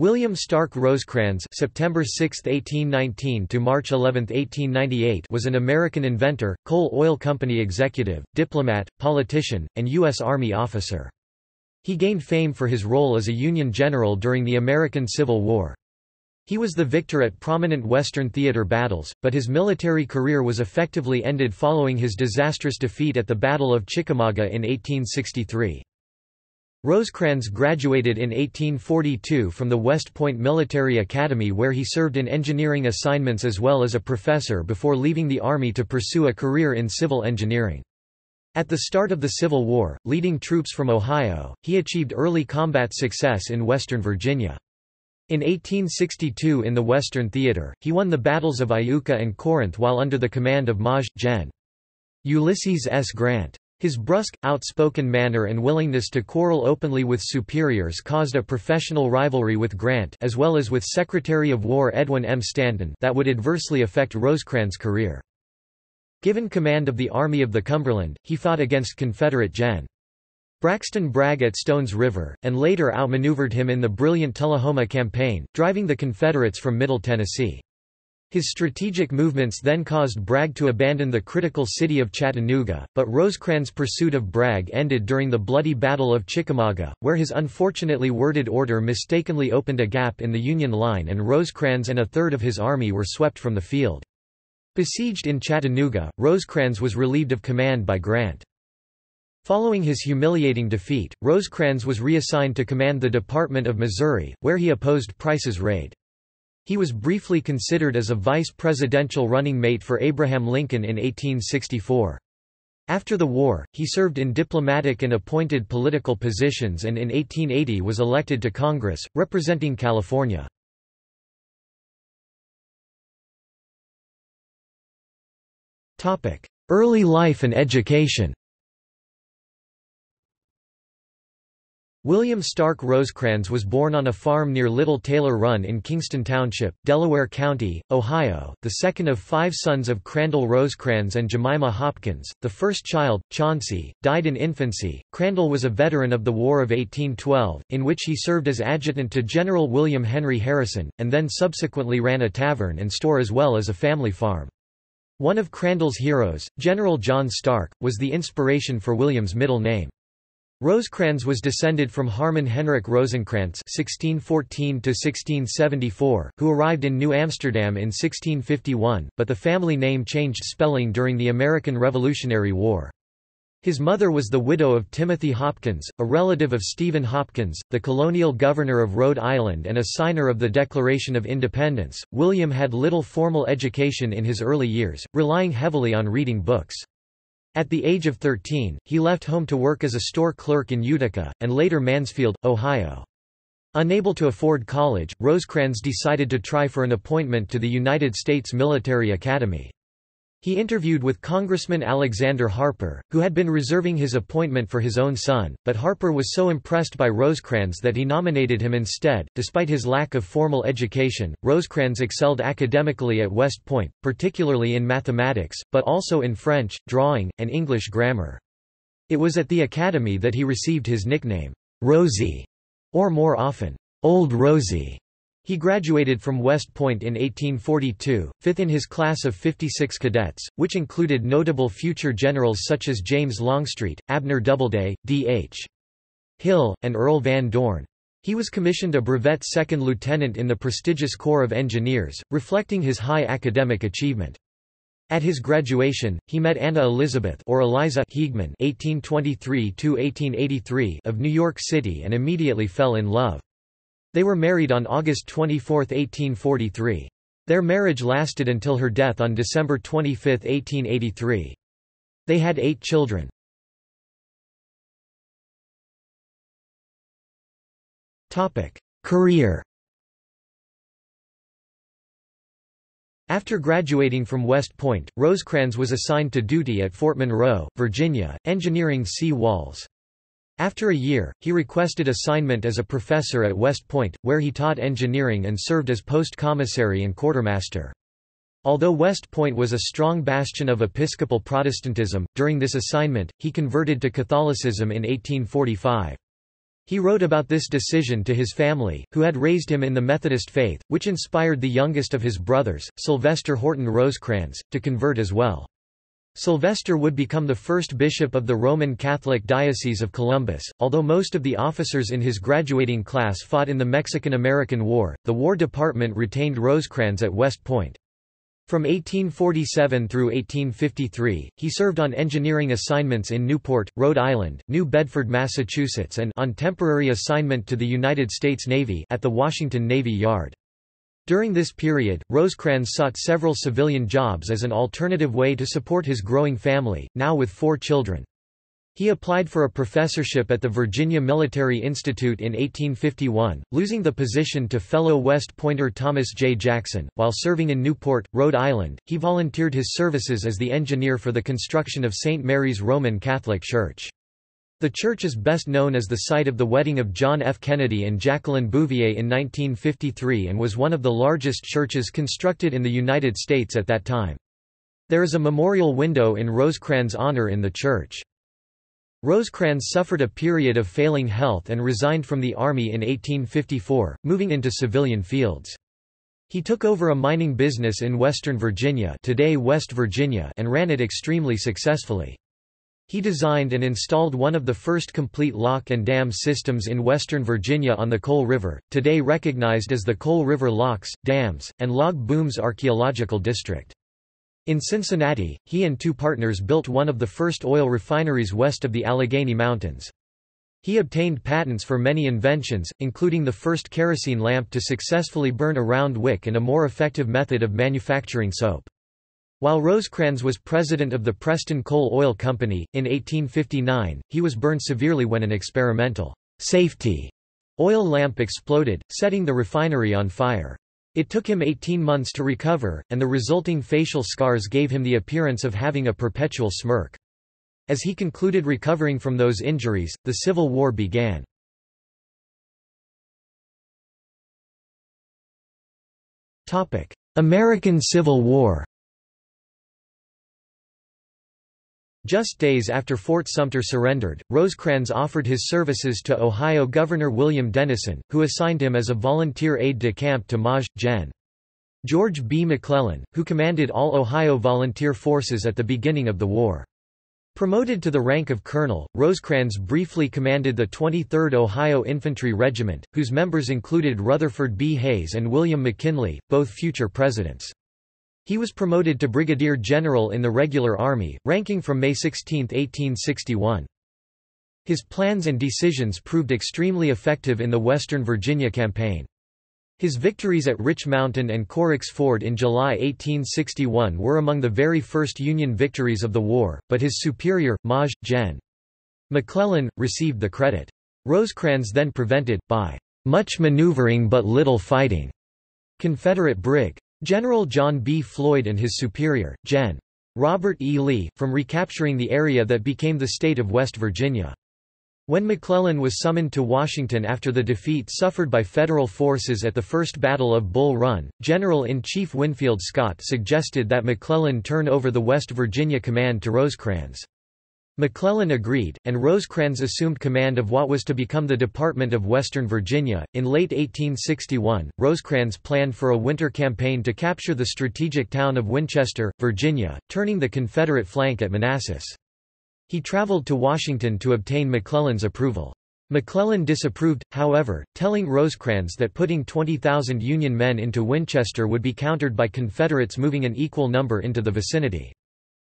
William Starke Rosecrans September 6, 1819 to March 11, 1898 was an American inventor, coal oil company executive, diplomat, politician, and U.S. Army officer. He gained fame for his role as a Union general during the American Civil War. He was the victor at prominent Western theater battles, but his military career was effectively ended following his disastrous defeat at the Battle of Chickamauga in 1863. Rosecrans graduated in 1842 from the West Point Military Academy where he served in engineering assignments as well as a professor before leaving the Army to pursue a career in civil engineering. At the start of the Civil War, leading troops from Ohio, he achieved early combat success in western Virginia. In 1862 in the Western Theater, he won the battles of Iuka and Corinth while under the command of Maj. Gen. Ulysses S. Grant. His brusque, outspoken manner and willingness to quarrel openly with superiors caused a professional rivalry with Grant as well as with Secretary of War Edwin M. Stanton that would adversely affect Rosecrans' career. Given command of the Army of the Cumberland, he fought against Confederate Gen. Braxton Bragg at Stones River, and later outmaneuvered him in the brilliant Tullahoma campaign, driving the Confederates from Middle Tennessee. His strategic movements then caused Bragg to abandon the critical city of Chattanooga, but Rosecrans' pursuit of Bragg ended during the bloody Battle of Chickamauga, where his unfortunately worded order mistakenly opened a gap in the Union line and Rosecrans and a third of his army were swept from the field. Besieged in Chattanooga, Rosecrans was relieved of command by Grant. Following his humiliating defeat, Rosecrans was reassigned to command the Department of Missouri, where he opposed Price's raid. He was briefly considered as a vice-presidential running mate for Abraham Lincoln in 1864. After the war, he served in diplomatic and appointed political positions and in 1880 was elected to Congress, representing California. Early life and education William Starke Rosecrans was born on a farm near Little Taylor Run in Kingston Township, Delaware County, Ohio, the second of five sons of Crandall Rosecrans and Jemima Hopkins. The first child, Chauncey, died in infancy. Crandall was a veteran of the War of 1812, in which he served as adjutant to General William Henry Harrison, and then subsequently ran a tavern and store as well as a family farm. One of Crandall's heroes, General John Stark, was the inspiration for William's middle name. Rosecrans was descended from Harmon Hendrik Rosenkrantz (1614–1674), who arrived in New Amsterdam in 1651, but the family name changed spelling during the American Revolutionary War. His mother was the widow of Timothy Hopkins, a relative of Stephen Hopkins, the colonial governor of Rhode Island and a signer of the Declaration of Independence. William had little formal education in his early years, relying heavily on reading books. At the age of 13, he left home to work as a store clerk in Utica, and later Mansfield, Ohio. Unable to afford college, Rosecrans decided to try for an appointment to the United States Military Academy. He interviewed with Congressman Alexander Harper, who had been reserving his appointment for his own son, but Harper was so impressed by Rosecrans that he nominated him instead. Despite his lack of formal education, Rosecrans excelled academically at West Point, particularly in mathematics, but also in French, drawing, and English grammar. It was at the academy that he received his nickname, Rosie, or more often, Old Rosie. He graduated from West Point in 1842, fifth in his class of 56 cadets, which included notable future generals such as James Longstreet, Abner Doubleday, D.H. Hill, and Earl Van Dorn. He was commissioned a brevet second lieutenant in the prestigious Corps of Engineers, reflecting his high academic achievement. At his graduation, he met Anna Elizabeth or Eliza Hegeman (1823–1883) of New York City and immediately fell in love. They were married on August 24, 1843. Their marriage lasted until her death on December 25, 1883. They had eight children. Career After graduating from West Point, Rosecrans was assigned to duty at Fort Monroe, Virginia, engineering sea walls. After a year, he requested assignment as a professor at West Point, where he taught engineering and served as post commissary and quartermaster. Although West Point was a strong bastion of Episcopal Protestantism, during this assignment, he converted to Catholicism in 1845. He wrote about this decision to his family, who had raised him in the Methodist faith, which inspired the youngest of his brothers, Sylvester Horton Rosecrans, to convert as well. Sylvester would become the first bishop of the Roman Catholic Diocese of Columbus. Although most of the officers in his graduating class fought in the Mexican-American War, the War Department retained Rosecrans at West Point. From 1847 through 1853, he served on engineering assignments in Newport, Rhode Island, New Bedford, Massachusetts and on temporary assignment to the United States Navy at the Washington Navy Yard. During this period, Rosecrans sought several civilian jobs as an alternative way to support his growing family, now with four children. He applied for a professorship at the Virginia Military Institute in 1851, losing the position to fellow West Pointer Thomas J. Jackson. While serving in Newport, Rhode Island, he volunteered his services as the engineer for the construction of St. Mary's Roman Catholic Church. The church is best known as the site of the wedding of John F. Kennedy and Jacqueline Bouvier in 1953 and was one of the largest churches constructed in the United States at that time. There is a memorial window in Rosecrans' honor in the church. Rosecrans suffered a period of failing health and resigned from the Army in 1854, moving into civilian fields. He took over a mining business in Western Virginia today West Virginia and ran it extremely successfully. He designed and installed one of the first complete lock and dam systems in Western Virginia on the Coal River, today recognized as the Coal River Locks, Dams, and Log Booms Archaeological District. In Cincinnati, he and two partners built one of the first oil refineries west of the Allegheny Mountains. He obtained patents for many inventions, including the first kerosene lamp to successfully burn a round wick and a more effective method of manufacturing soap. While Rosecrans was president of the Preston Coal Oil Company, in 1859, he was burned severely when an experimental safety oil lamp exploded, setting the refinery on fire. It took him 18 months to recover, and the resulting facial scars gave him the appearance of having a perpetual smirk. As he concluded recovering from those injuries, the Civil War began. American Civil War Just days after Fort Sumter surrendered, Rosecrans offered his services to Ohio Governor William Dennison, who assigned him as a volunteer aide-de-camp to Maj. Gen. George B. McClellan, who commanded all Ohio volunteer forces at the beginning of the war. Promoted to the rank of colonel, Rosecrans briefly commanded the 23rd Ohio Infantry Regiment, whose members included Rutherford B. Hayes and William McKinley, both future presidents. He was promoted to brigadier general in the regular army, ranking from May 16, 1861. His plans and decisions proved extremely effective in the Western Virginia campaign. His victories at Rich Mountain and Corrick's Ford in July 1861 were among the very first Union victories of the war, but his superior, Maj. Gen. McClellan, received the credit. Rosecrans then prevented, by much maneuvering but little fighting, Confederate Brig. General John B. Floyd and his superior, Gen. Robert E. Lee, from recapturing the area that became the state of West Virginia. When McClellan was summoned to Washington after the defeat suffered by Federal forces at the First Battle of Bull Run, General-in-Chief Winfield Scott suggested that McClellan turn over the West Virginia command to Rosecrans. McClellan agreed, and Rosecrans assumed command of what was to become the Department of Western Virginia. In late 1861, Rosecrans planned for a winter campaign to capture the strategic town of Winchester, Virginia, turning the Confederate flank at Manassas. He traveled to Washington to obtain McClellan's approval. McClellan disapproved, however, telling Rosecrans that putting 20,000 Union men into Winchester would be countered by Confederates moving an equal number into the vicinity.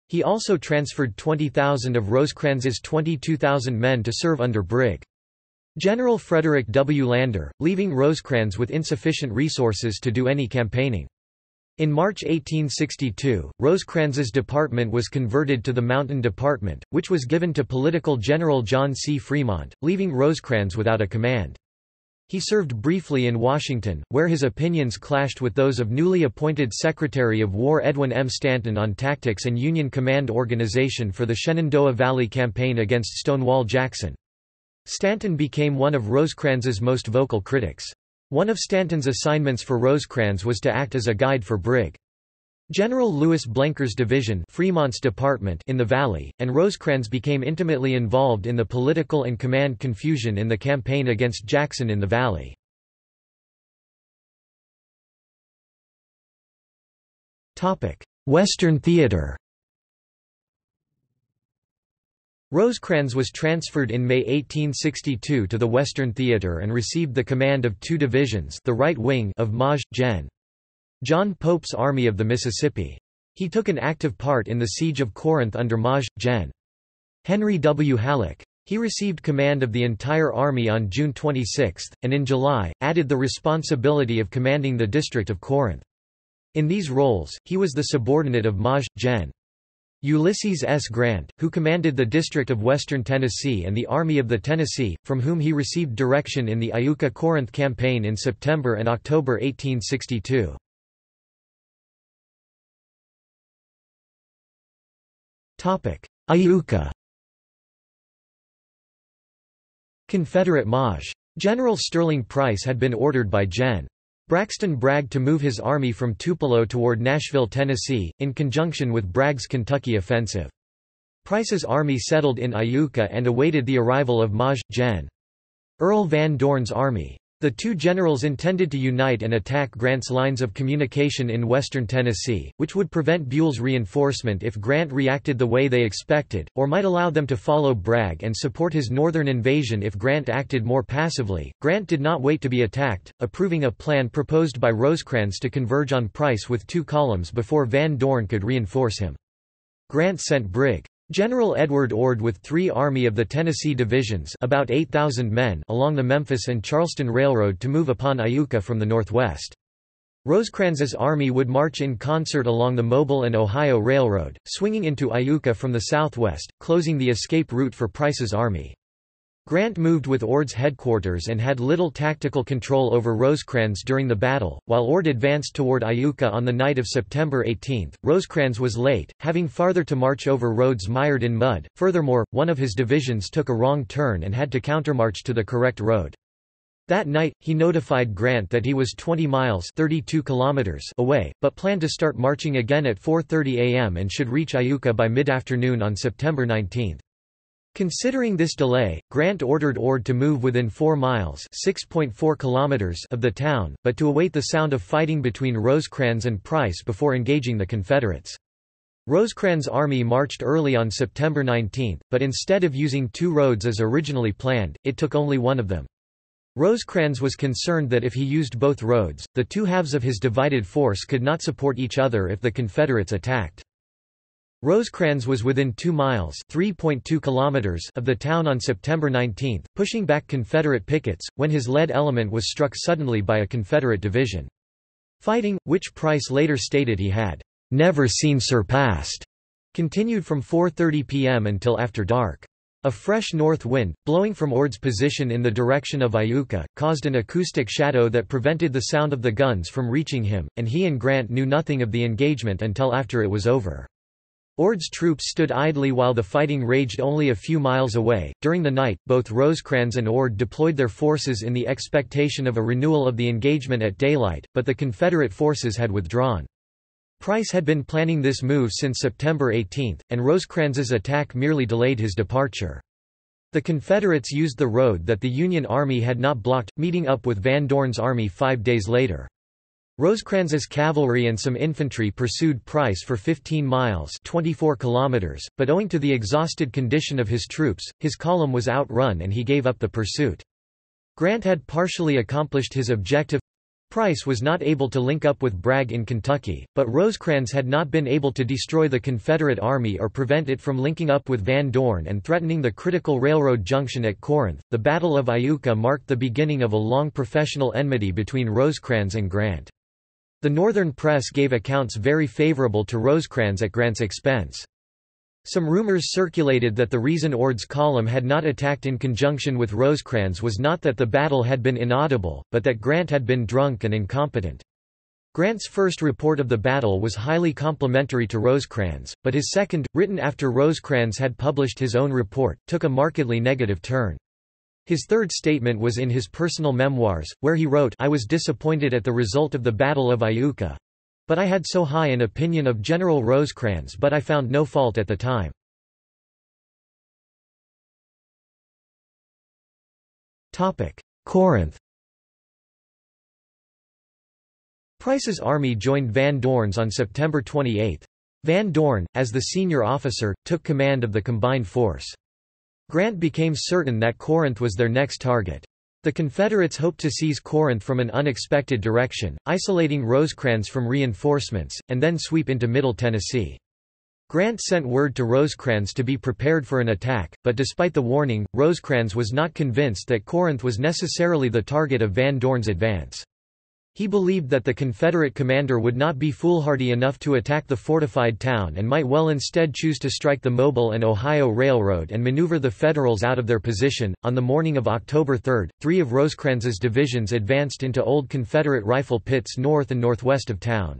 He also transferred 20,000 of Rosecrans's 22,000 men to serve under Brig. General Frederick W. Lander, leaving Rosecrans with insufficient resources to do any campaigning. In March 1862, Rosecrans's department was converted to the Mountain Department, which was given to political General John C. Fremont, leaving Rosecrans without a command. He served briefly in Washington, where his opinions clashed with those of newly appointed Secretary of War Edwin M. Stanton on tactics and Union command organization for the Shenandoah Valley campaign against Stonewall Jackson. Stanton became one of Rosecrans's most vocal critics. One of Stanton's assignments for Rosecrans was to act as a guide for Brig. General Louis Blenker's division Fremont's department in the valley, and Rosecrans became intimately involved in the political and command confusion in the campaign against Jackson in the valley. Western Theater Rosecrans was transferred in May 1862 to the Western Theater and received the command of two divisions the right wing of Maj. Gen. John Pope's Army of the Mississippi. He took an active part in the Siege of Corinth under Maj. Gen. Henry W. Halleck. He received command of the entire army on June 26, and in July, added the responsibility of commanding the District of Corinth. In these roles, he was the subordinate of Maj. Gen. Ulysses S. Grant, who commanded the District of Western Tennessee and the Army of the Tennessee, from whom he received direction in the Iuka-Corinth campaign in September and October 1862. Iuka Confederate Maj. General Sterling Price had been ordered by Gen. Braxton Bragg to move his army from Tupelo toward Nashville, Tennessee, in conjunction with Bragg's Kentucky offensive. Price's army settled in Iuka and awaited the arrival of Maj. Gen. Earl Van Dorn's army. The two generals intended to unite and attack Grant's lines of communication in western Tennessee, which would prevent Buell's reinforcement if Grant reacted the way they expected, or might allow them to follow Bragg and support his northern invasion if Grant acted more passively. Grant did not wait to be attacked, approving a plan proposed by Rosecrans to converge on Price with two columns before Van Dorn could reinforce him. Grant sent Brig. General Edward Ord with three Army of the Tennessee divisions about 8,000 men along the Memphis and Charleston Railroad to move upon Iuka from the northwest. Rosecrans's army would march in concert along the Mobile and Ohio Railroad, swinging into Iuka from the southwest, closing the escape route for Price's army. Grant moved with Ord's headquarters and had little tactical control over Rosecrans during the battle, while Ord advanced toward Iuka on the night of September 18. Rosecrans was late, having farther to march over roads mired in mud. Furthermore, one of his divisions took a wrong turn and had to countermarch to the correct road. That night, he notified Grant that he was 20 miles 32 kilometers away, but planned to start marching again at 4.30 am and should reach Iuka by mid-afternoon on September 19. Considering this delay, Grant ordered Ord to move within 4 miles (6.4 kilometers of the town, but to await the sound of fighting between Rosecrans and Price before engaging the Confederates. Rosecrans' army marched early on September 19, but instead of using two roads as originally planned, it took only one of them. Rosecrans was concerned that if he used both roads, the two halves of his divided force could not support each other if the Confederates attacked. Rosecrans was within 2 miles (3.2 kilometers of the town on September 19, pushing back Confederate pickets, when his lead element was struck suddenly by a Confederate division. Fighting, which Price later stated he had never seen surpassed, continued from 4.30 p.m. until after dark. A fresh north wind, blowing from Ord's position in the direction of Iuka, caused an acoustic shadow that prevented the sound of the guns from reaching him, and he and Grant knew nothing of the engagement until after it was over. Ord's troops stood idly while the fighting raged only a few miles away. During the night, both Rosecrans and Ord deployed their forces in the expectation of a renewal of the engagement at daylight, but the Confederate forces had withdrawn. Price had been planning this move since September 18, and Rosecrans's attack merely delayed his departure. The Confederates used the road that the Union Army had not blocked, meeting up with Van Dorn's army five days later. Rosecrans's cavalry and some infantry pursued Price for 15 miles 24 kilometers, but owing to the exhausted condition of his troops, his column was outrun and he gave up the pursuit. Grant had partially accomplished his objective. Price was not able to link up with Bragg in Kentucky, but Rosecrans had not been able to destroy the Confederate Army or prevent it from linking up with Van Dorn and threatening the critical railroad junction at Corinth. The Battle of Iuka marked the beginning of a long professional enmity between Rosecrans and Grant. The northern press gave accounts very favorable to Rosecrans at Grant's expense. Some rumors circulated that the reason Ord's column had not attacked in conjunction with Rosecrans was not that the battle had been inaudible, but that Grant had been drunk and incompetent. Grant's first report of the battle was highly complimentary to Rosecrans, but his second, written after Rosecrans had published his own report, took a markedly negative turn. His third statement was in his personal memoirs, where he wrote I was disappointed at the result of the Battle of Iuka. But I had so high an opinion of General Rosecrans but I found no fault at the time. Corinth Price's army joined Van Dorn's on September 28. Van Dorn, as the senior officer, took command of the combined force. Grant became certain that Corinth was their next target. The Confederates hoped to seize Corinth from an unexpected direction, isolating Rosecrans from reinforcements, and then sweep into Middle Tennessee. Grant sent word to Rosecrans to be prepared for an attack, but despite the warning, Rosecrans was not convinced that Corinth was necessarily the target of Van Dorn's advance. He believed that the Confederate commander would not be foolhardy enough to attack the fortified town and might well instead choose to strike the Mobile and Ohio Railroad and maneuver the Federals out of their position. On the morning of October 3, three of Rosecrans's divisions advanced into old Confederate rifle pits north and northwest of town.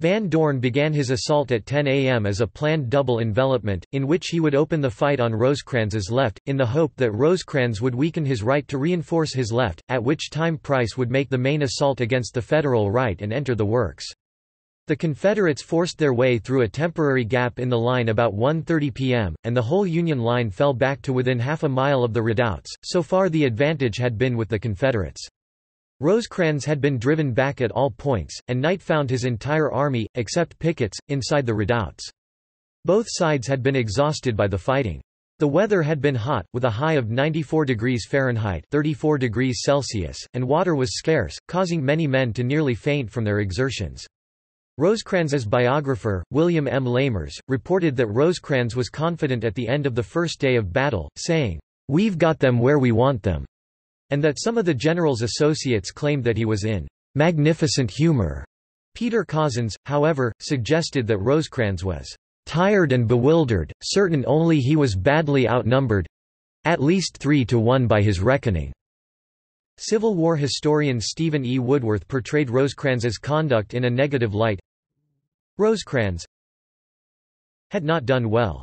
Van Dorn began his assault at 10 a.m. as a planned double envelopment, in which he would open the fight on Rosecrans's left, in the hope that Rosecrans would weaken his right to reinforce his left, at which time Price would make the main assault against the Federal right and enter the works. The Confederates forced their way through a temporary gap in the line about 1.30 p.m., and the whole Union line fell back to within half a mile of the redoubts, so far the advantage had been with the Confederates. Rosecrans had been driven back at all points, and night found his entire army, except Pickett's, inside the redoubts. Both sides had been exhausted by the fighting. The weather had been hot, with a high of 94 degrees Fahrenheit 34 degrees Celsius, and water was scarce, causing many men to nearly faint from their exertions. Rosecrans's biographer, William M. Lamers, reported that Rosecrans was confident at the end of the first day of battle, saying, "'We've got them where we want them' and that some of the general's associates claimed that he was in magnificent humor. Peter Cozzens, however, suggested that Rosecrans was tired and bewildered, certain only he was badly outnumbered—at least three to one by his reckoning. Civil War historian Stephen E. Woodworth portrayed Rosecrans's conduct in a negative light. Rosecrans had not done well.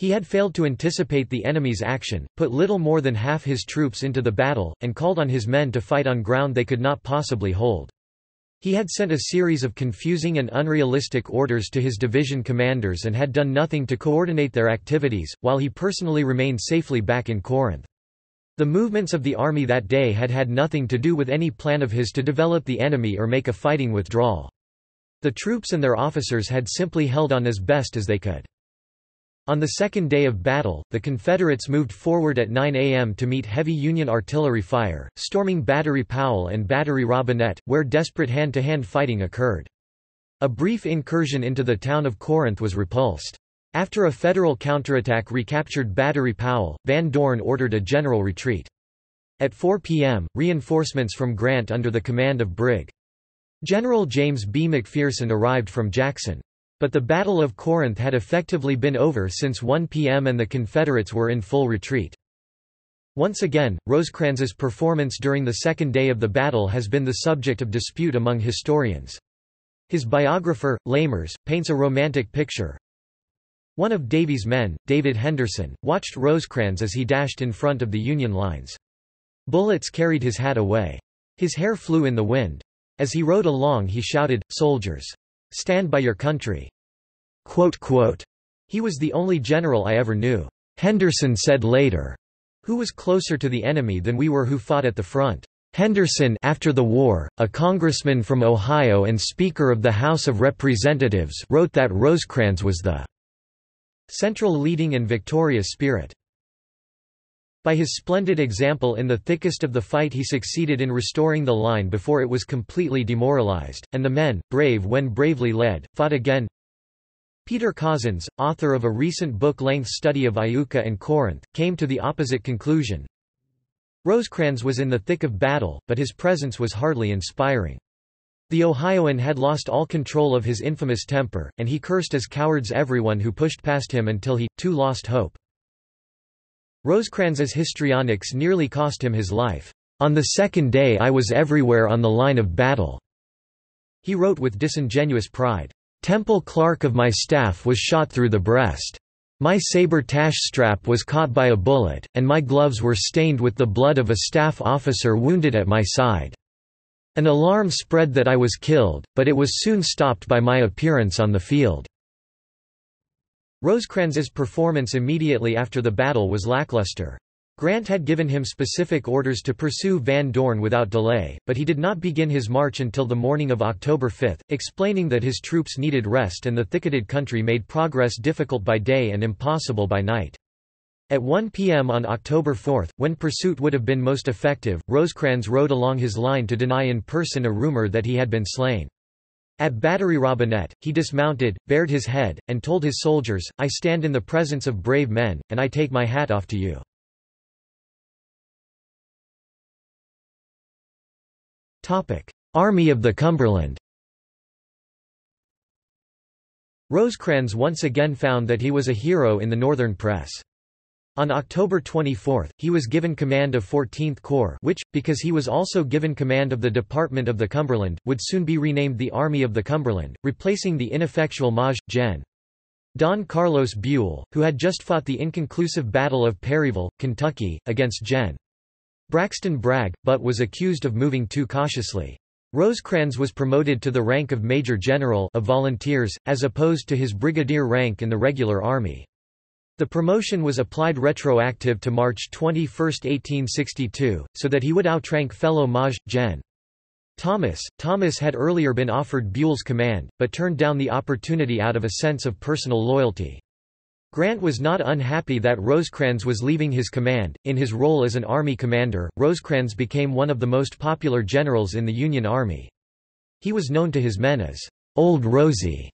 He had failed to anticipate the enemy's action, put little more than half his troops into the battle, and called on his men to fight on ground they could not possibly hold. He had sent a series of confusing and unrealistic orders to his division commanders and had done nothing to coordinate their activities, while he personally remained safely back in Corinth. The movements of the army that day had had nothing to do with any plan of his to develop the enemy or make a fighting withdrawal. The troops and their officers had simply held on as best as they could. On the second day of battle, the Confederates moved forward at 9 a.m. to meet heavy Union artillery fire, storming Battery Powell and Battery Robinette, where desperate hand-to-hand -hand fighting occurred. A brief incursion into the town of Corinth was repulsed. After a Federal counterattack recaptured Battery Powell, Van Dorn ordered a general retreat. At 4 p.m., reinforcements from Grant under the command of Brig. General James B. McPherson arrived from Jackson. But the Battle of Corinth had effectively been over since 1 p.m. and the Confederates were in full retreat. Once again, Rosecrans's performance during the second day of the battle has been the subject of dispute among historians. His biographer, Lamers, paints a romantic picture. One of Davies' men, David Henderson, watched Rosecrans as he dashed in front of the Union lines. Bullets carried his hat away. His hair flew in the wind. As he rode along he shouted, Soldiers! Stand by your country. He was the only general I ever knew. Henderson said later, who was closer to the enemy than we were who fought at the front. Henderson after the war, a congressman from Ohio and Speaker of the House of Representatives wrote that Rosecrans was the central leading and victorious spirit. By his splendid example in the thickest of the fight he succeeded in restoring the line before it was completely demoralized, and the men, brave when bravely led, fought again. Peter Cozzens, author of a recent book-length study of Iuka and Corinth, came to the opposite conclusion. Rosecrans was in the thick of battle, but his presence was hardly inspiring. The Ohioan had lost all control of his infamous temper, and he cursed as cowards everyone who pushed past him until he, too lost hope. Rosecrans's histrionics nearly cost him his life. On the second day I was everywhere on the line of battle. He wrote with disingenuous pride. Temple Clark of my staff was shot through the breast. My saber tash strap was caught by a bullet, and my gloves were stained with the blood of a staff officer wounded at my side. An alarm spread that I was killed, but it was soon stopped by my appearance on the field." Rosecrans's performance immediately after the battle was lackluster. Grant had given him specific orders to pursue Van Dorn without delay, but he did not begin his march until the morning of October 5, explaining that his troops needed rest and the thicketed country made progress difficult by day and impossible by night. At 1 p.m. on October 4, when pursuit would have been most effective, Rosecrans rode along his line to deny in person a rumor that he had been slain. At Battery Robinette, he dismounted, bared his head, and told his soldiers, I stand in the presence of brave men, and I take my hat off to you. Army of the Cumberland Rosecrans once again found that he was a hero in the Northern press. On October 24, he was given command of 14th Corps which, because he was also given command of the Department of the Cumberland, would soon be renamed the Army of the Cumberland, replacing the ineffectual Maj. Gen. Don Carlos Buell, who had just fought the inconclusive Battle of Perryville, Kentucky, against Gen. Braxton Bragg, but was accused of moving too cautiously. Rosecrans was promoted to the rank of Major General of Volunteers, as opposed to his brigadier rank in the regular army. The promotion was applied retroactive to March 21, 1862, so that he would outrank fellow Maj. Gen. Thomas. Thomas had earlier been offered Buell's command, but turned down the opportunity out of a sense of personal loyalty. Grant was not unhappy that Rosecrans was leaving his command. In his role as an army commander, Rosecrans became one of the most popular generals in the Union Army. He was known to his men as Old Rosie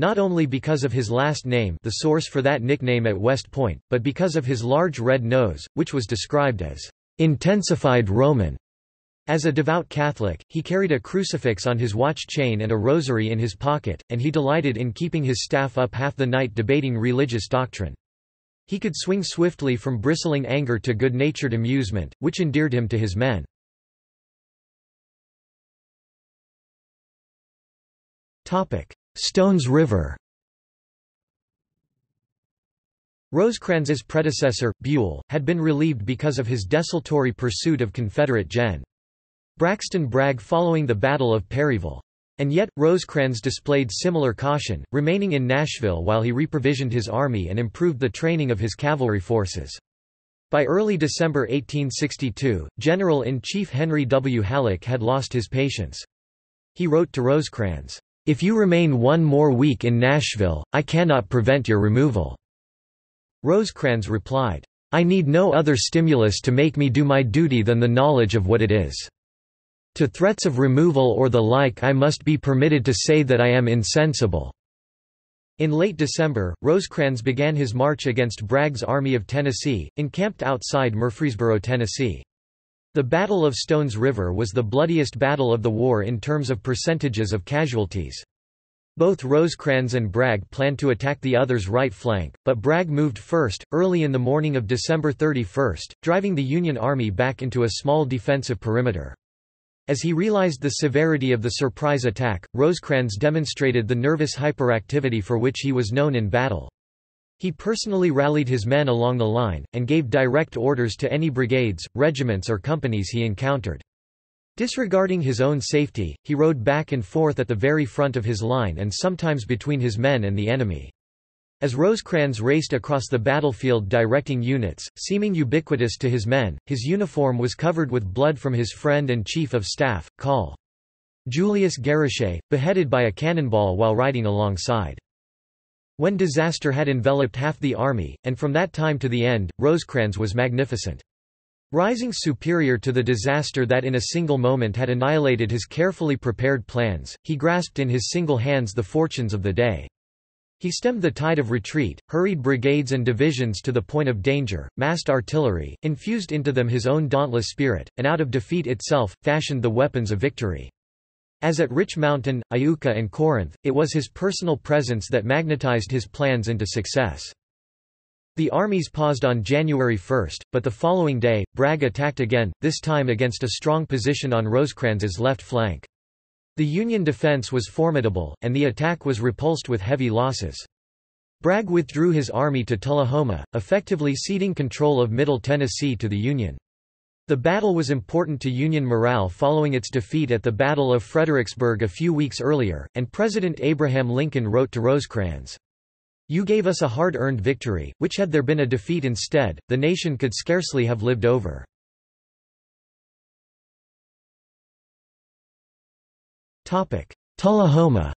not only because of his last name the source for that nickname at West Point, but because of his large red nose, which was described as intensified Roman. As a devout Catholic, he carried a crucifix on his watch chain and a rosary in his pocket, and he delighted in keeping his staff up half the night debating religious doctrine. He could swing swiftly from bristling anger to good-natured amusement, which endeared him to his men. Stones River Rosecrans's predecessor, Buell, had been relieved because of his desultory pursuit of Confederate Gen. Braxton Bragg following the Battle of Perryville. And yet, Rosecrans displayed similar caution, remaining in Nashville while he reprovisioned his army and improved the training of his cavalry forces. By early December 1862, General-in-Chief Henry W. Halleck had lost his patience. He wrote to Rosecrans, if you remain one more week in Nashville, I cannot prevent your removal." Rosecrans replied, I need no other stimulus to make me do my duty than the knowledge of what it is. To threats of removal or the like I must be permitted to say that I am insensible." In late December, Rosecrans began his march against Bragg's Army of Tennessee, encamped outside Murfreesboro, Tennessee. The Battle of Stones River was the bloodiest battle of the war in terms of percentages of casualties. Both Rosecrans and Bragg planned to attack the other's right flank, but Bragg moved first, early in the morning of December 31, driving the Union Army back into a small defensive perimeter. As he realized the severity of the surprise attack, Rosecrans demonstrated the nervous hyperactivity for which he was known in battle. He personally rallied his men along the line, and gave direct orders to any brigades, regiments or companies he encountered. Disregarding his own safety, he rode back and forth at the very front of his line and sometimes between his men and the enemy. As Rosecrans raced across the battlefield directing units, seeming ubiquitous to his men, his uniform was covered with blood from his friend and chief of staff, Col. Julius Garesché, beheaded by a cannonball while riding alongside. When disaster had enveloped half the army, and from that time to the end, Rosecrans was magnificent. Rising superior to the disaster that in a single moment had annihilated his carefully prepared plans, he grasped in his single hands the fortunes of the day. He stemmed the tide of retreat, hurried brigades and divisions to the point of danger, massed artillery, infused into them his own dauntless spirit, and out of defeat itself, fashioned the weapons of victory. As at Rich Mountain, Iuka and Corinth, it was his personal presence that magnetized his plans into success. The armies paused on January 1, but the following day, Bragg attacked again, this time against a strong position on Rosecrans's left flank. The Union defense was formidable, and the attack was repulsed with heavy losses. Bragg withdrew his army to Tullahoma, effectively ceding control of Middle Tennessee to the Union. The battle was important to Union morale following its defeat at the Battle of Fredericksburg a few weeks earlier, and President Abraham Lincoln wrote to Rosecrans, You gave us a hard-earned victory, which had there been a defeat instead, the nation could scarcely have lived over. Tullahoma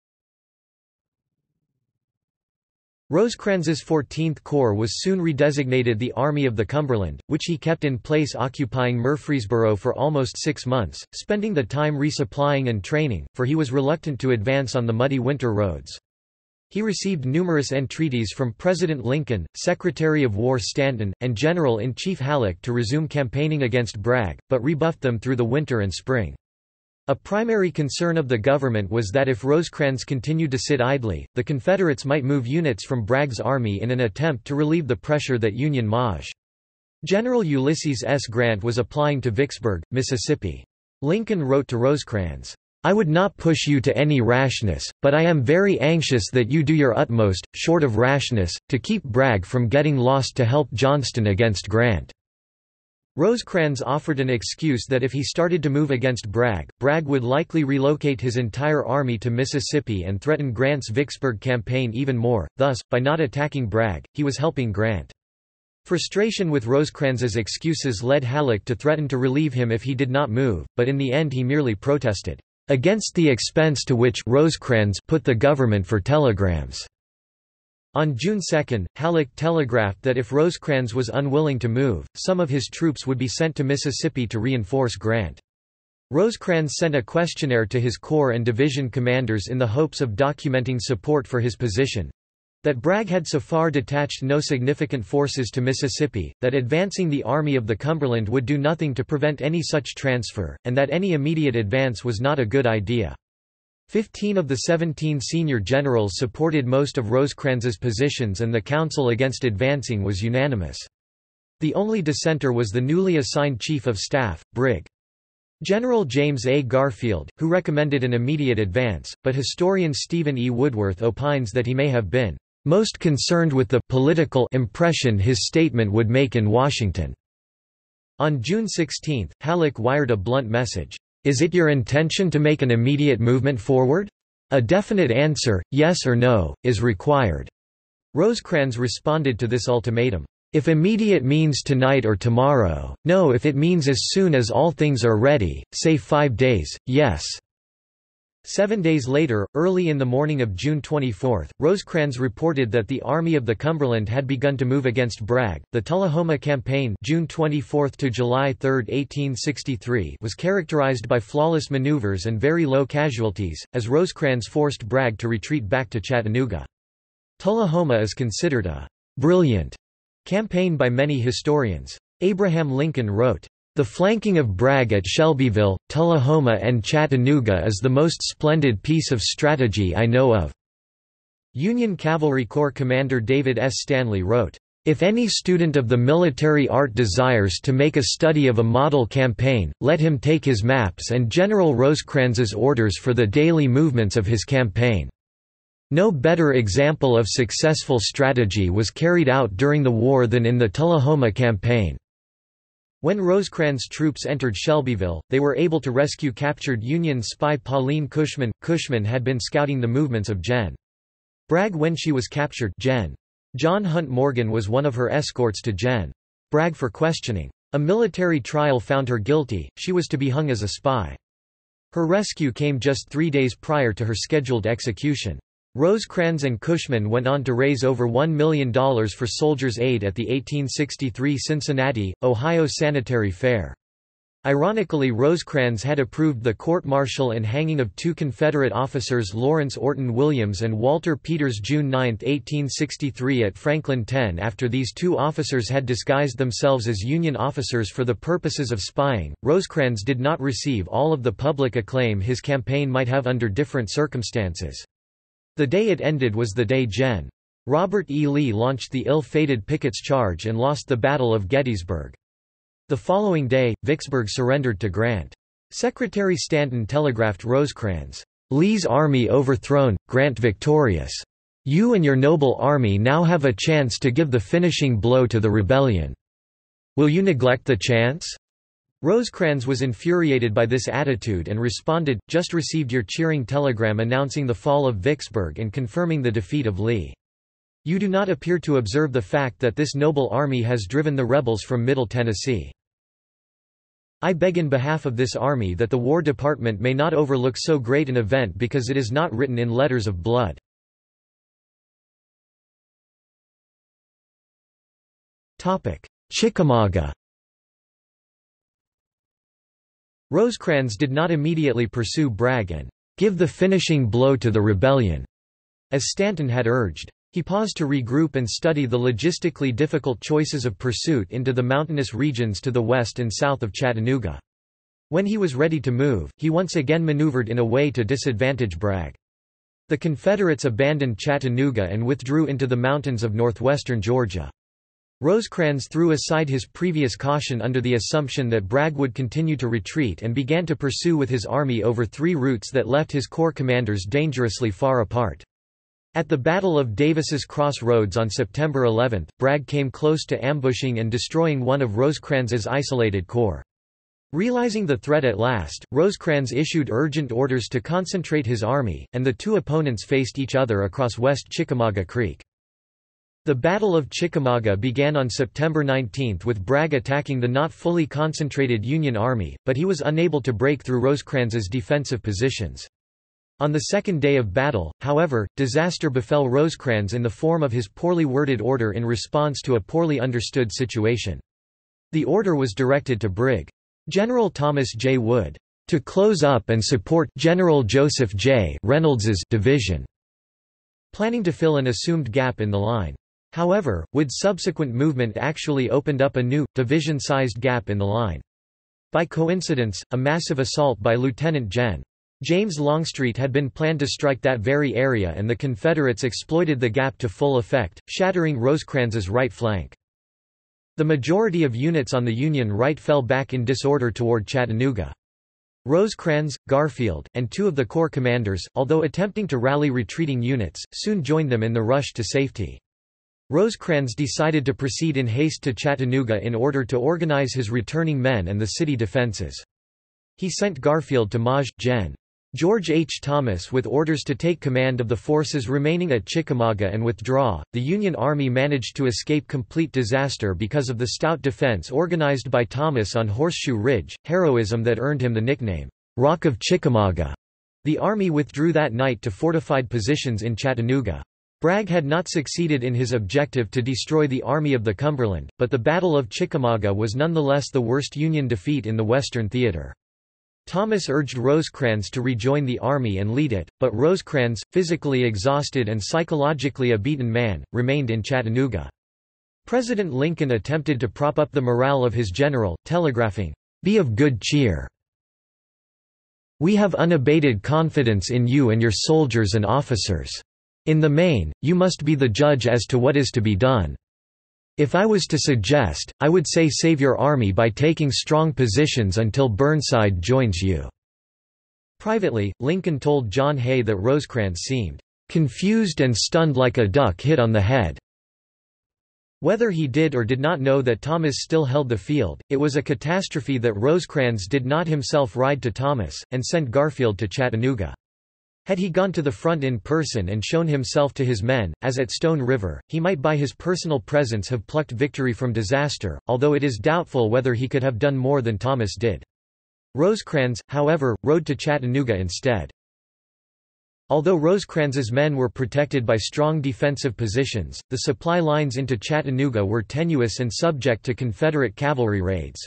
Rosecrans's 14th Corps was soon redesignated the Army of the Cumberland, which he kept in place occupying Murfreesboro for almost six months, spending the time resupplying and training, for he was reluctant to advance on the muddy winter roads. He received numerous entreaties from President Lincoln, Secretary of War Stanton, and General-in-Chief Halleck to resume campaigning against Bragg, but rebuffed them through the winter and spring. A primary concern of the government was that if Rosecrans continued to sit idly, the Confederates might move units from Bragg's army in an attempt to relieve the pressure that Union Maj. General Ulysses S. Grant was applying to Vicksburg, Mississippi. Lincoln wrote to Rosecrans, I would not push you to any rashness, but I am very anxious that you do your utmost, short of rashness, to keep Bragg from getting lost to help Johnston against Grant. Rosecrans offered an excuse that if he started to move against Bragg, Bragg would likely relocate his entire army to Mississippi and threaten Grant's Vicksburg campaign even more, thus, by not attacking Bragg, he was helping Grant. Frustration with Rosecrans's excuses led Halleck to threaten to relieve him if he did not move, but in the end he merely protested, "...against the expense to which Rosecrans put the government for telegrams." On June 2, Halleck telegraphed that if Rosecrans was unwilling to move, some of his troops would be sent to Mississippi to reinforce Grant. Rosecrans sent a questionnaire to his corps and division commanders in the hopes of documenting support for his position. That Bragg had so far detached no significant forces to Mississippi, that advancing the Army of the Cumberland would do nothing to prevent any such transfer, and that any immediate advance was not a good idea. Fifteen of the seventeen senior generals supported most of Rosecrans's positions and the council against advancing was unanimous. The only dissenter was the newly assigned Chief of Staff, Brig. General James A. Garfield, who recommended an immediate advance, but historian Stephen E. Woodworth opines that he may have been most concerned with the political impression his statement would make in Washington. On June 16, Halleck wired a blunt message. Is it your intention to make an immediate movement forward? A definite answer, yes or no, is required." Rosecrans responded to this ultimatum. If immediate means tonight or tomorrow, no if it means as soon as all things are ready, say five days, yes. Seven days later, early in the morning of June 24, Rosecrans reported that the Army of the Cumberland had begun to move against Bragg. The Tullahoma Campaign June 24 to July 3, 1863 was characterized by flawless maneuvers and very low casualties, as Rosecrans forced Bragg to retreat back to Chattanooga. Tullahoma is considered a «brilliant» campaign by many historians. Abraham Lincoln wrote, the flanking of Bragg at Shelbyville, Tullahoma and Chattanooga is the most splendid piece of strategy I know of." Union Cavalry Corps Commander David S. Stanley wrote, if any student of the military art desires to make a study of a model campaign, let him take his maps and General Rosecrans's orders for the daily movements of his campaign. No better example of successful strategy was carried out during the war than in the Tullahoma campaign. When Rosecrans' troops entered Shelbyville, they were able to rescue captured Union spy Pauline Cushman. Cushman had been scouting the movements of Gen. Bragg when she was captured Gen. John Hunt Morgan was one of her escorts to Gen. Bragg for questioning. A military trial found her guilty, she was to be hung as a spy. Her rescue came just three days prior to her scheduled execution. Rosecrans and Cushman went on to raise over $1 million for soldiers' aid at the 1863 Cincinnati, Ohio Sanitary Fair. Ironically Rosecrans had approved the court-martial and hanging of two Confederate officers Lawrence Orton Williams and Walter Peters June 9, 1863 at Franklin 10 after these two officers had disguised themselves as Union officers for the purposes of spying. Rosecrans did not receive all of the public acclaim his campaign might have under different circumstances. The day it ended was the day Gen. Robert E. Lee launched the ill-fated Pickett's Charge and lost the Battle of Gettysburg. The following day, Vicksburg surrendered to Grant. Secretary Stanton telegraphed Rosecrans, "'Lee's army overthrown, Grant victorious. You and your noble army now have a chance to give the finishing blow to the rebellion. Will you neglect the chance?' Rosecrans was infuriated by this attitude and responded, just received your cheering telegram announcing the fall of Vicksburg and confirming the defeat of Lee. You do not appear to observe the fact that this noble army has driven the rebels from Middle Tennessee. I beg in behalf of this army that the War Department may not overlook so great an event because it is not written in letters of blood. Chickamauga Rosecrans did not immediately pursue Bragg and give the finishing blow to the rebellion, as Stanton had urged. He paused to regroup and study the logistically difficult choices of pursuit into the mountainous regions to the west and south of Chattanooga. When he was ready to move, he once again maneuvered in a way to disadvantage Bragg. The Confederates abandoned Chattanooga and withdrew into the mountains of northwestern Georgia. Rosecrans threw aside his previous caution under the assumption that Bragg would continue to retreat and began to pursue with his army over three routes that left his corps commanders dangerously far apart. At the Battle of Davis's Cross Roads on September 11, Bragg came close to ambushing and destroying one of Rosecrans's isolated corps. Realizing the threat at last, Rosecrans issued urgent orders to concentrate his army, and the two opponents faced each other across West Chickamauga Creek. The Battle of Chickamauga began on September 19 with Bragg attacking the not fully concentrated Union Army, but he was unable to break through Rosecrans's defensive positions. On the second day of battle, however, disaster befell Rosecrans in the form of his poorly worded order in response to a poorly understood situation. The order was directed to Brig. General Thomas J. Wood, to close up and support General Joseph J. Reynolds's division, planning to fill an assumed gap in the line. However, Wood's subsequent movement actually opened up a new, division-sized gap in the line. By coincidence, a massive assault by Lieutenant Gen. James Longstreet had been planned to strike that very area and the Confederates exploited the gap to full effect, shattering Rosecrans's right flank. The majority of units on the Union right fell back in disorder toward Chattanooga. Rosecrans, Garfield, and two of the corps commanders, although attempting to rally retreating units, soon joined them in the rush to safety. Rosecrans decided to proceed in haste to Chattanooga in order to organize his returning men and the city defenses. He sent Garfield to Maj. Gen. George H. Thomas with orders to take command of the forces remaining at Chickamauga and withdraw. The Union Army managed to escape complete disaster because of the stout defense organized by Thomas on Horseshoe Ridge, heroism that earned him the nickname, Rock of Chickamauga. The Army withdrew that night to fortified positions in Chattanooga. Bragg had not succeeded in his objective to destroy the Army of the Cumberland, but the Battle of Chickamauga was nonetheless the worst Union defeat in the Western theater. Thomas urged Rosecrans to rejoin the army and lead it, but Rosecrans, physically exhausted and psychologically a beaten man, remained in Chattanooga. President Lincoln attempted to prop up the morale of his general, telegraphing, "'Be of good cheer. We have unabated confidence in you and your soldiers and officers. In the main, you must be the judge as to what is to be done. If I was to suggest, I would say save your army by taking strong positions until Burnside joins you." Privately, Lincoln told John Hay that Rosecrans seemed "...confused and stunned like a duck hit on the head." Whether he did or did not know that Thomas still held the field, it was a catastrophe that Rosecrans did not himself ride to Thomas, and send Garfield to Chattanooga. Had he gone to the front in person and shown himself to his men, as at Stone River, he might by his personal presence have plucked victory from disaster, although it is doubtful whether he could have done more than Thomas did. Rosecrans, however, rode to Chattanooga instead. Although Rosecrans's men were protected by strong defensive positions, the supply lines into Chattanooga were tenuous and subject to Confederate cavalry raids.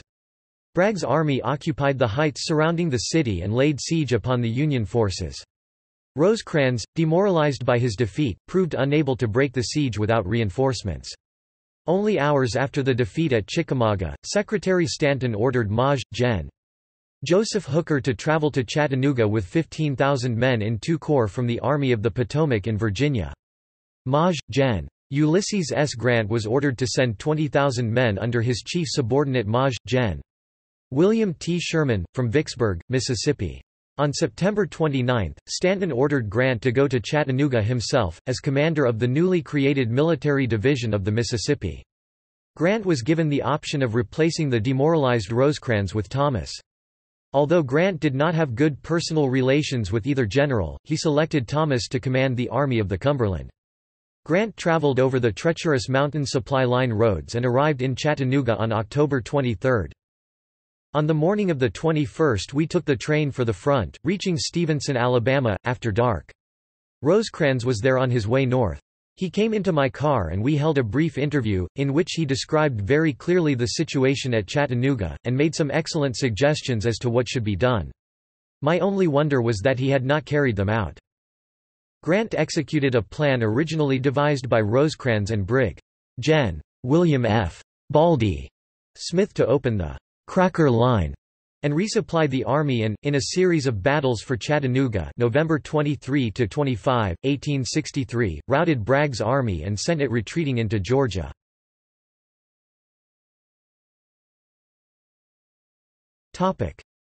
Bragg's army occupied the heights surrounding the city and laid siege upon the Union forces. Rosecrans, demoralized by his defeat, proved unable to break the siege without reinforcements. Only hours after the defeat at Chickamauga, Secretary Stanton ordered Maj. Gen. Joseph Hooker to travel to Chattanooga with 15,000 men in two corps from the Army of the Potomac in Virginia. Maj. Gen. Ulysses S. Grant was ordered to send 20,000 men under his chief subordinate Maj. Gen. William T. Sherman, from Vicksburg, Mississippi. On September 29, Stanton ordered Grant to go to Chattanooga himself, as commander of the newly created Military Division of the Mississippi. Grant was given the option of replacing the demoralized Rosecrans with Thomas. Although Grant did not have good personal relations with either general, he selected Thomas to command the Army of the Cumberland. Grant traveled over the treacherous mountain supply line roads and arrived in Chattanooga on October 23. On the morning of the 21st we took the train for the front, reaching Stevenson, Alabama, after dark. Rosecrans was there on his way north. He came into my car and we held a brief interview, in which he described very clearly the situation at Chattanooga, and made some excellent suggestions as to what should be done. My only wonder was that he had not carried them out. Grant executed a plan originally devised by Rosecrans and Brig. Gen. William F. Baldy Smith to open the Cracker Line and resupply the army and, in a series of battles for Chattanooga November 23–25, 1863, routed Bragg's army and sent it retreating into Georgia.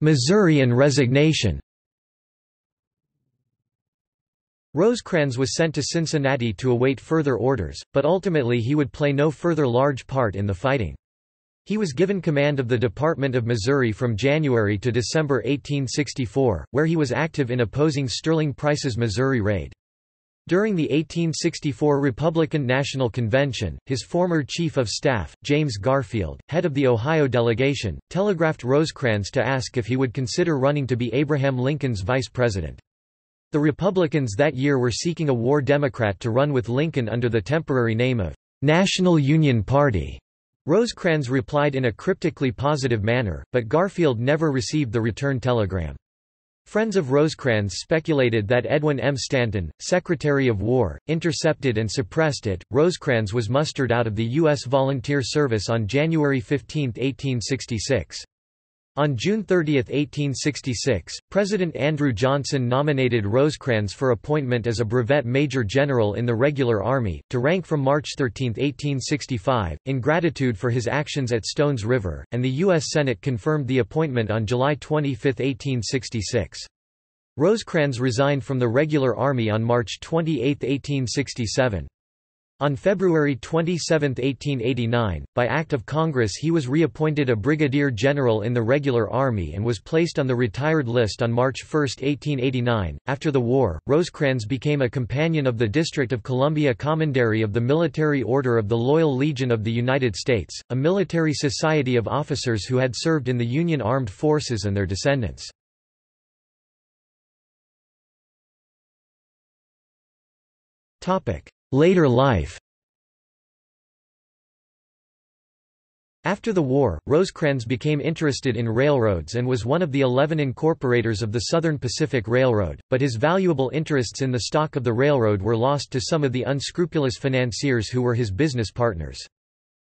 Missouri and resignation Rosecrans was sent to Cincinnati to await further orders, but ultimately he would play no further large part in the fighting. He was given command of the Department of Missouri from January to December 1864, where he was active in opposing Sterling Price's Missouri raid. During the 1864 Republican National Convention, his former Chief of Staff, James Garfield, head of the Ohio delegation, telegraphed Rosecrans to ask if he would consider running to be Abraham Lincoln's vice president. The Republicans that year were seeking a war Democrat to run with Lincoln under the temporary name of National Union Party. Rosecrans replied in a cryptically positive manner, but Garfield never received the return telegram. Friends of Rosecrans speculated that Edwin M. Stanton, Secretary of War, intercepted and suppressed it. Rosecrans was mustered out of the U.S. Volunteer Service on January 15, 1866. On June 30, 1866, President Andrew Johnson nominated Rosecrans for appointment as a brevet major general in the regular army, to rank from March 13, 1865, in gratitude for his actions at Stones River, and the U.S. Senate confirmed the appointment on July 25, 1866. Rosecrans resigned from the regular army on March 28, 1867. On February 27, 1889, by Act of Congress he was reappointed a brigadier general in the regular army and was placed on the retired list on March 1, 1889. After the war, Rosecrans became a companion of the District of Columbia Commandery of the Military Order of the Loyal Legion of the United States, a military society of officers who had served in the Union Armed Forces and their descendants. Topic: Later life After the war, Rosecrans became interested in railroads and was one of the eleven incorporators of the Southern Pacific Railroad, but his valuable interests in the stock of the railroad were lost to some of the unscrupulous financiers who were his business partners.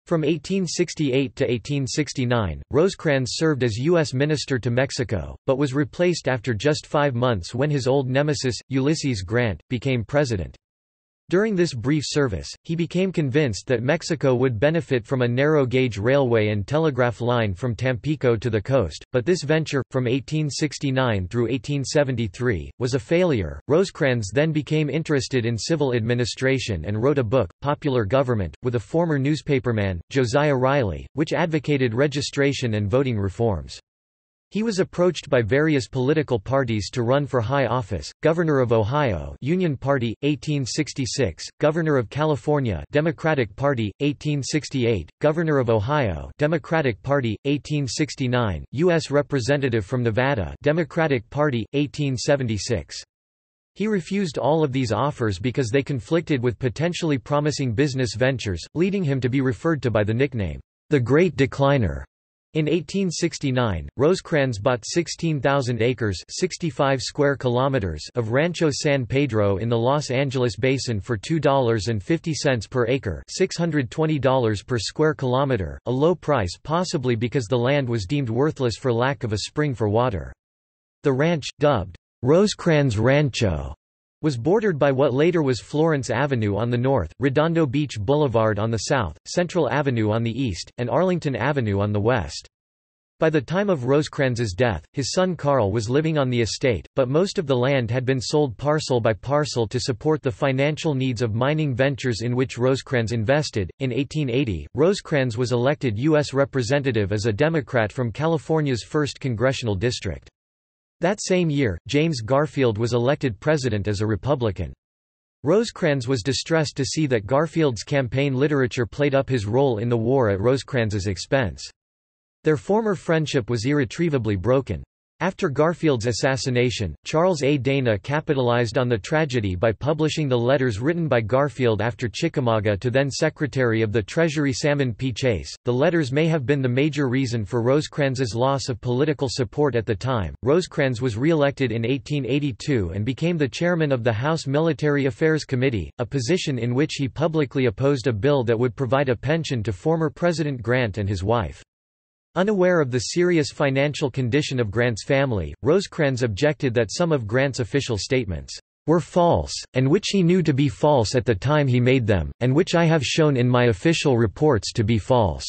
From 1868 to 1869, Rosecrans served as U.S. Minister to Mexico, but was replaced after just five months when his old nemesis, Ulysses Grant, became president. During this brief service, he became convinced that Mexico would benefit from a narrow-gauge railway and telegraph line from Tampico to the coast, but this venture, from 1869 through 1873, was a failure. Rosecrans then became interested in civil administration and wrote a book, Popular Government, with a former newspaperman, Josiah Riley, which advocated registration and voting reforms. He was approached by various political parties to run for high office, Governor of Ohio Union Party, 1866, Governor of California Democratic Party, 1868, Governor of Ohio Democratic Party, 1869, U.S. Representative from Nevada Democratic Party, 1876. He refused all of these offers because they conflicted with potentially promising business ventures, leading him to be referred to by the nickname, the Great Decliner. In 1869, Rosecrans bought 16,000 acres 65 square kilometers of Rancho San Pedro in the Los Angeles Basin for $2.50 per acre $620 per square kilometer, a low price possibly because the land was deemed worthless for lack of a spring for water. The ranch, dubbed Rosecrans Rancho, was bordered by what later was Florence Avenue on the north, Redondo Beach Boulevard on the south, Central Avenue on the east, and Arlington Avenue on the west. By the time of Rosecrans's death, his son Carl was living on the estate, but most of the land had been sold parcel by parcel to support the financial needs of mining ventures in which Rosecrans invested. In 1880, Rosecrans was elected U.S. Representative as a Democrat from California's 1st Congressional District. That same year, James Garfield was elected president as a Republican. Rosecrans was distressed to see that Garfield's campaign literature played up his role in the war at Rosecrans's expense. Their former friendship was irretrievably broken. After Garfield's assassination, Charles A. Dana capitalized on the tragedy by publishing the letters written by Garfield after Chickamauga to then Secretary of the Treasury Salmon P. Chase. The letters may have been the major reason for Rosecrans's loss of political support at the time. Rosecrans was re-elected in 1882 and became the chairman of the House Military Affairs Committee, a position in which he publicly opposed a bill that would provide a pension to former President Grant and his wife. Unaware of the serious financial condition of Grant's family, Rosecrans objected that some of Grant's official statements were false, and which he knew to be false at the time he made them, and which I have shown in my official reports to be false.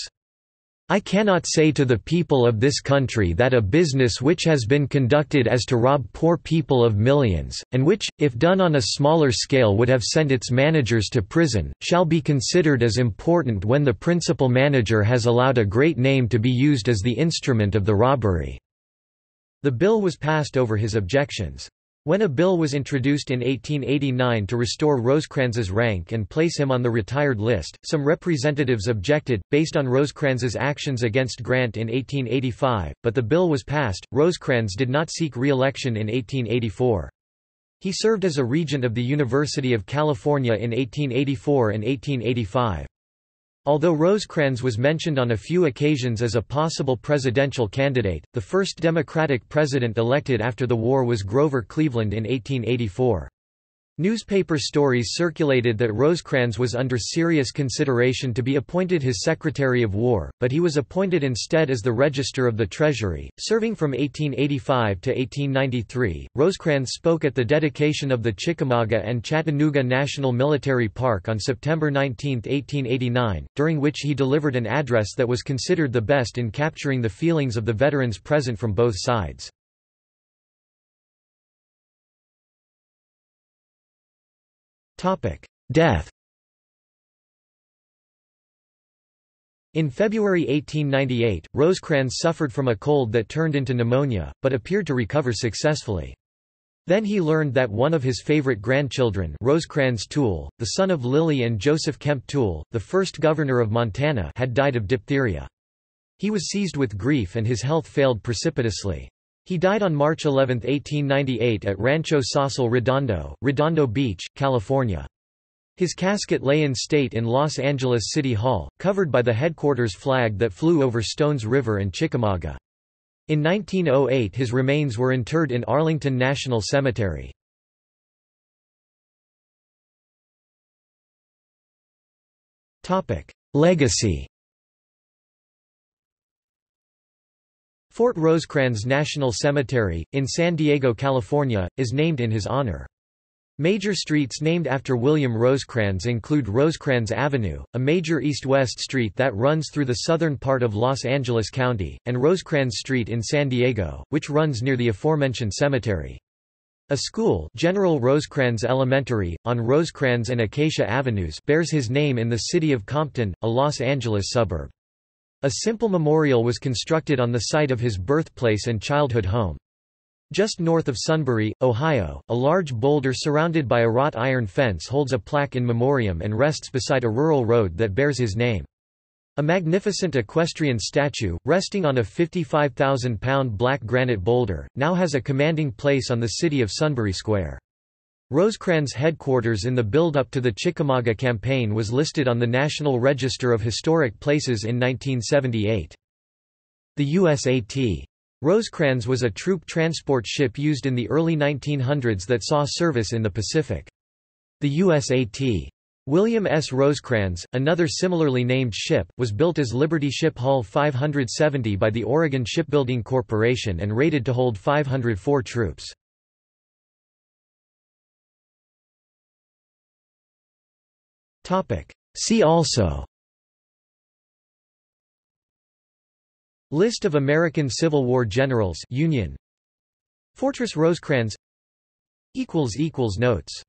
I cannot say to the people of this country that a business which has been conducted as to rob poor people of millions, and which, if done on a smaller scale would have sent its managers to prison, shall be considered as important when the principal manager has allowed a great name to be used as the instrument of the robbery." The bill was passed over his objections. When a bill was introduced in 1889 to restore Rosecrans's rank and place him on the retired list, some representatives objected, based on Rosecrans's actions against Grant in 1885, but the bill was passed. Rosecrans did not seek re-election in 1884. He served as a regent of the University of California in 1884 and 1885. Although Rosecrans was mentioned on a few occasions as a possible presidential candidate, the first Democratic president elected after the war was Grover Cleveland in 1884. Newspaper stories circulated that Rosecrans was under serious consideration to be appointed his Secretary of War, but he was appointed instead as the Register of the Treasury, serving from 1885 to 1893. Rosecrans spoke at the dedication of the Chickamauga and Chattanooga National Military Park on September 19, 1889, during which he delivered an address that was considered the best in capturing the feelings of the veterans present from both sides. Death In February 1898, Rosecrans suffered from a cold that turned into pneumonia, but appeared to recover successfully. Then he learned that one of his favorite grandchildren Rosecrans Toole, the son of Lily and Joseph Kemp Toole, the first governor of Montana had died of diphtheria. He was seized with grief and his health failed precipitously. He died on March 11, 1898 at Rancho Sausal Redondo, Redondo Beach, California. His casket lay in state in Los Angeles City Hall, covered by the headquarters flag that flew over Stones River and Chickamauga. In 1908 his remains were interred in Arlington National Cemetery. Legacy Fort Rosecrans National Cemetery, in San Diego, California, is named in his honor. Major streets named after William Rosecrans include Rosecrans Avenue, a major east-west street that runs through the southern part of Los Angeles County, and Rosecrans Street in San Diego, which runs near the aforementioned cemetery. A school General Rosecrans Elementary, on Rosecrans and Acacia Avenues bears his name in the city of Compton, a Los Angeles suburb. A simple memorial was constructed on the site of his birthplace and childhood home. Just north of Sunbury, Ohio, a large boulder surrounded by a wrought iron fence holds a plaque in memoriam and rests beside a rural road that bears his name. A magnificent equestrian statue, resting on a 55,000-pound black granite boulder, now has a commanding place on the city of Sunbury Square. Rosecrans' headquarters in the build-up to the Chickamauga campaign was listed on the National Register of Historic Places in 1978. The USAT. Rosecrans was a troop transport ship used in the early 1900s that saw service in the Pacific. The USAT. William S. Rosecrans, another similarly named ship, was built as Liberty Ship Hull 570 by the Oregon Shipbuilding Corporation and rated to hold 504 troops. See also. List of American Civil War generals Union. Fortress Rosecrans. Notes